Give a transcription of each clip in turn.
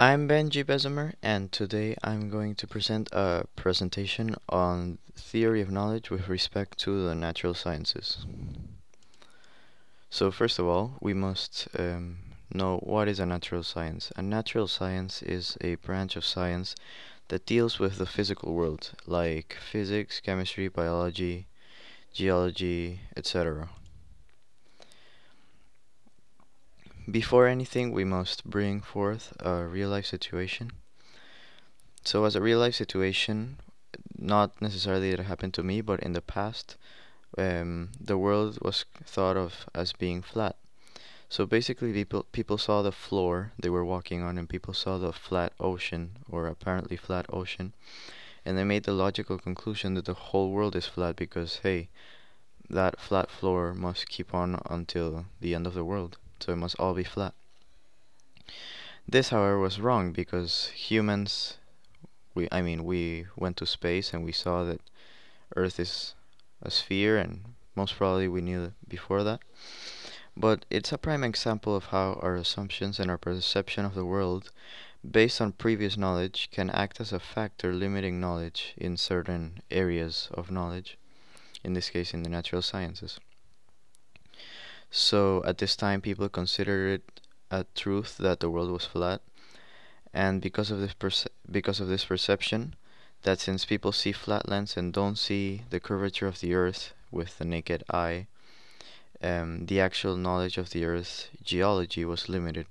I'm Benji Bezemer, and today I'm going to present a presentation on theory of knowledge with respect to the natural sciences. So first of all, we must um, know what is a natural science. A natural science is a branch of science that deals with the physical world, like physics, chemistry, biology, geology, etc. Before anything, we must bring forth a real life situation. So, as a real life situation, not necessarily that it happened to me, but in the past, um, the world was thought of as being flat. So basically, people people saw the floor they were walking on, and people saw the flat ocean, or apparently flat ocean, and they made the logical conclusion that the whole world is flat because hey, that flat floor must keep on until the end of the world so it must all be flat. This, however, was wrong because humans, we, I mean, we went to space and we saw that Earth is a sphere, and most probably we knew before that. But it's a prime example of how our assumptions and our perception of the world, based on previous knowledge, can act as a factor limiting knowledge in certain areas of knowledge, in this case in the natural sciences. So at this time, people considered it a truth that the world was flat, and because of this because of this perception, that since people see flatlands and don't see the curvature of the Earth with the naked eye, um, the actual knowledge of the Earth's geology was limited.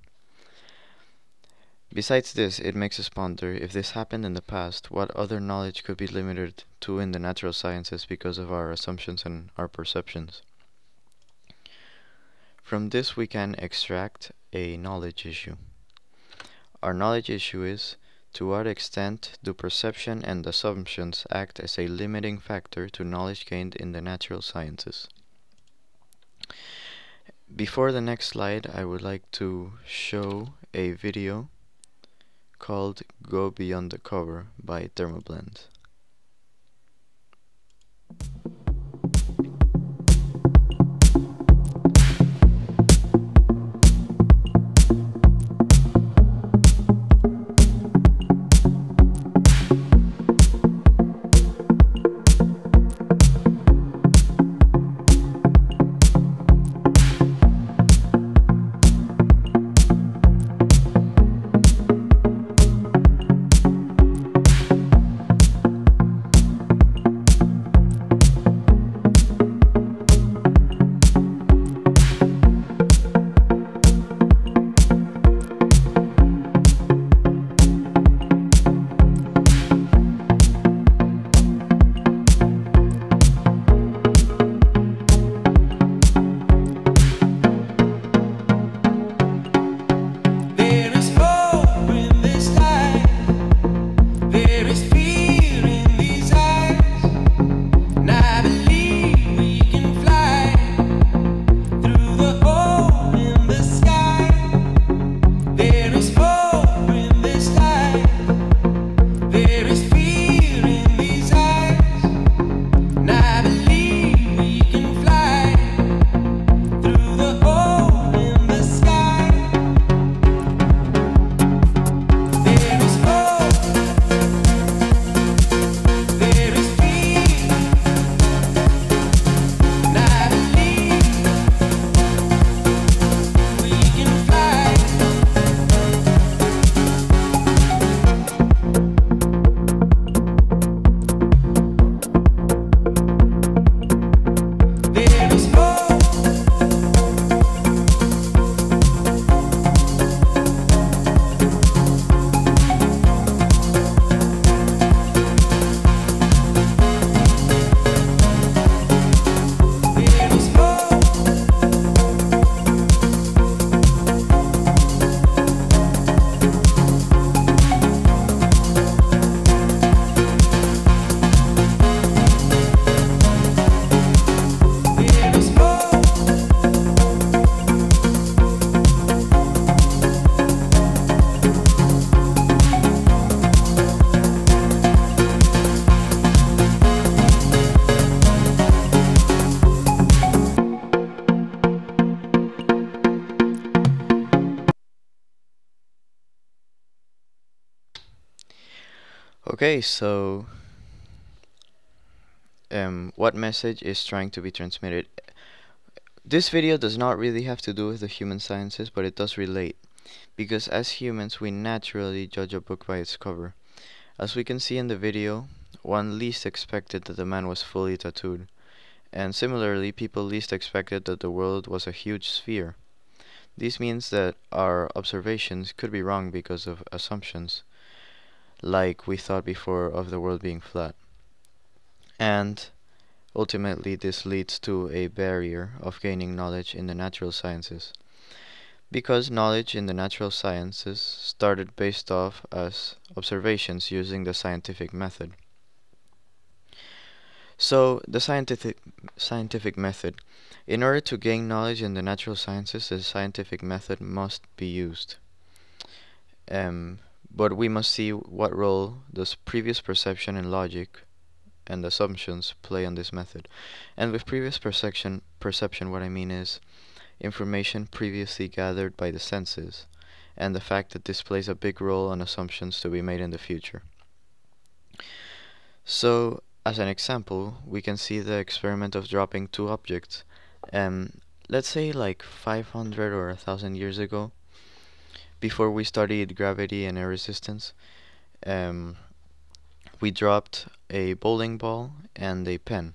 Besides this, it makes us ponder if this happened in the past, what other knowledge could be limited to in the natural sciences because of our assumptions and our perceptions. From this we can extract a knowledge issue. Our knowledge issue is to what extent do perception and assumptions act as a limiting factor to knowledge gained in the natural sciences? Before the next slide, I would like to show a video called Go Beyond the Cover by Thermoblend. Okay, so um, what message is trying to be transmitted? This video does not really have to do with the human sciences, but it does relate. Because as humans, we naturally judge a book by its cover. As we can see in the video, one least expected that the man was fully tattooed. And similarly, people least expected that the world was a huge sphere. This means that our observations could be wrong because of assumptions, like we thought before of the world being flat. And ultimately, this leads to a barrier of gaining knowledge in the natural sciences. Because knowledge in the natural sciences started based off as observations using the scientific method. So, the scientific scientific method. In order to gain knowledge in the natural sciences, the scientific method must be used. Um, but we must see what role does previous perception and logic and assumptions play on this method. And with previous perception, perception, what I mean is information previously gathered by the senses, and the fact that this plays a big role on assumptions to be made in the future. So, as an example, we can see the experiment of dropping two objects. Um, let's say like 500 or 1000 years ago, before we studied gravity and air resistance, um, we dropped a bowling ball and a pen.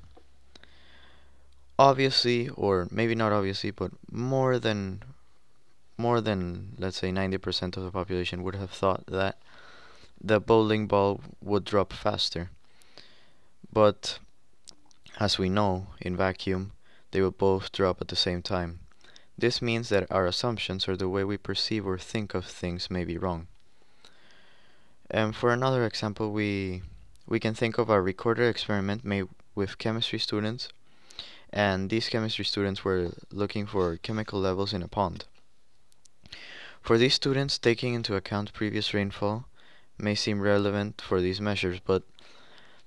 Obviously, or maybe not obviously, but more than more than let's say 90% of the population would have thought that the bowling ball would drop faster. But as we know, in vacuum, they will both drop at the same time. This means that our assumptions or the way we perceive or think of things may be wrong. And for another example, we we can think of a recorded experiment made with chemistry students, and these chemistry students were looking for chemical levels in a pond. For these students, taking into account previous rainfall may seem relevant for these measures, but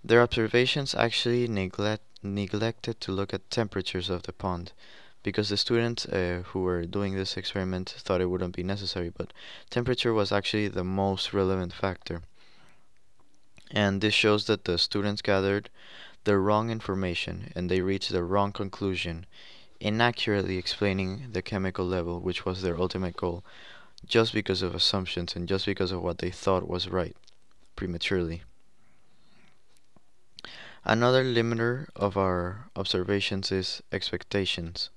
their observations actually neglect, neglected to look at temperatures of the pond because the students uh, who were doing this experiment thought it wouldn't be necessary, but temperature was actually the most relevant factor. And this shows that the students gathered the wrong information and they reached the wrong conclusion, inaccurately explaining the chemical level, which was their ultimate goal, just because of assumptions and just because of what they thought was right, prematurely. Another limiter of our observations is expectations.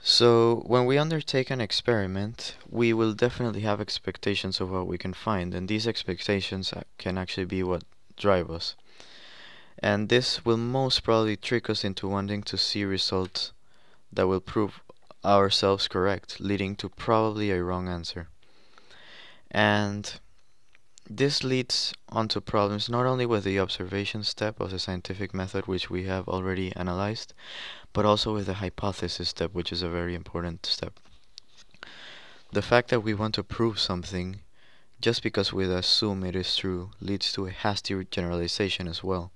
So, when we undertake an experiment, we will definitely have expectations of what we can find, and these expectations uh, can actually be what drive us. And this will most probably trick us into wanting to see results that will prove ourselves correct, leading to probably a wrong answer. And this leads onto problems not only with the observation step of the scientific method, which we have already analyzed, but also with the hypothesis step, which is a very important step. The fact that we want to prove something just because we assume it is true leads to a hasty generalization as well,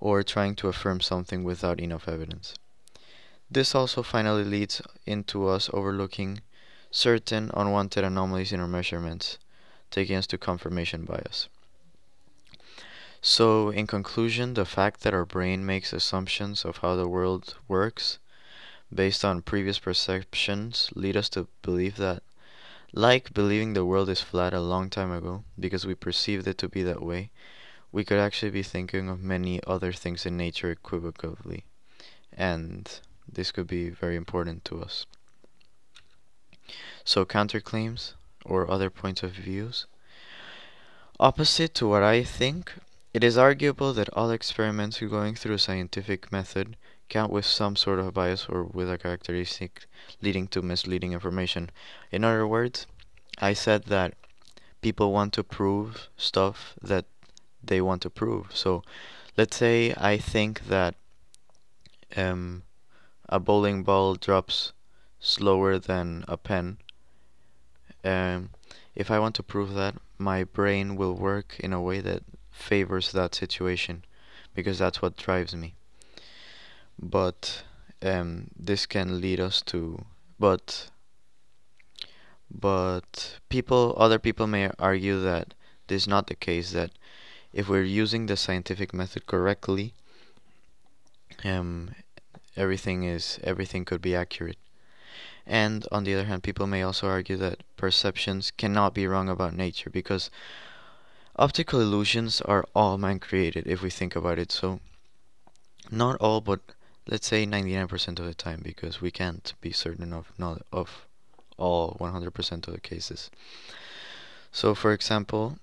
or trying to affirm something without enough evidence. This also finally leads into us overlooking certain unwanted anomalies in our measurements taking us to confirmation bias. So, in conclusion, the fact that our brain makes assumptions of how the world works based on previous perceptions lead us to believe that, like believing the world is flat a long time ago because we perceived it to be that way, we could actually be thinking of many other things in nature equivocally, and this could be very important to us. So, counterclaims or other points of views. Opposite to what I think, it is arguable that all experiments going through a scientific method count with some sort of bias or with a characteristic leading to misleading information. In other words, I said that people want to prove stuff that they want to prove. So let's say I think that um, a bowling ball drops slower than a pen um, if I want to prove that, my brain will work in a way that favors that situation because that's what drives me. But um, this can lead us to, but but people, other people may argue that this is not the case that if we're using the scientific method correctly um, everything is everything could be accurate and on the other hand people may also argue that perceptions cannot be wrong about nature because optical illusions are all man created if we think about it. So not all but let's say 99% of the time because we can't be certain of not of all 100% of the cases. So for example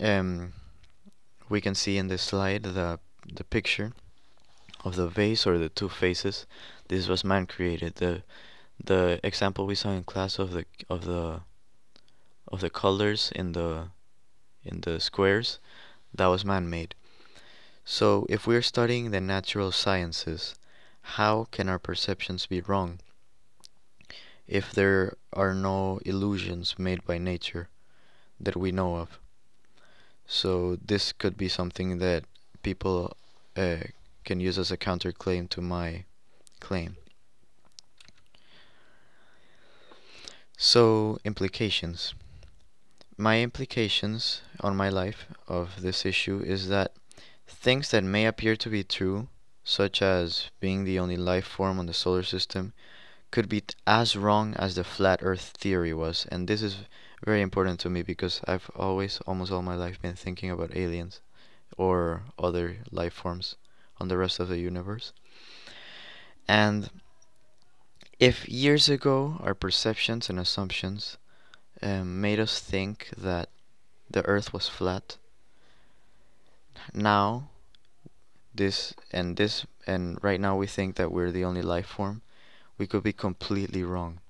um, we can see in this slide the the picture of the vase or the two faces. This was man created. The the example we saw in class of the of the of the colors in the in the squares that was man made so if we're studying the natural sciences how can our perceptions be wrong if there are no illusions made by nature that we know of. So this could be something that people uh, can use as a counterclaim to my claim. So implications. My implications on my life of this issue is that things that may appear to be true such as being the only life form on the solar system, could be as wrong as the flat earth theory was. And this is very important to me because I've always, almost all my life, been thinking about aliens or other life forms on the rest of the universe. And if years ago our perceptions and assumptions um, made us think that the earth was flat, now this and this and right now we think that we're the only life form. We could be completely wrong.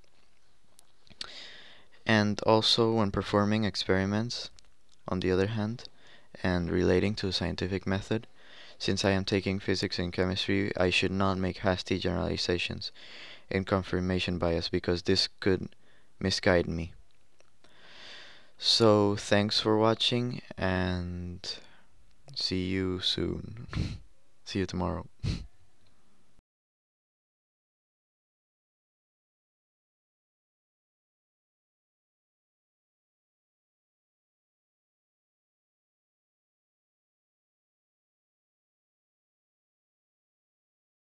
And also when performing experiments on the other hand and relating to scientific method since I am taking physics and chemistry I should not make hasty generalizations and confirmation bias because this could misguide me so thanks for watching and see you soon See you tomorrow.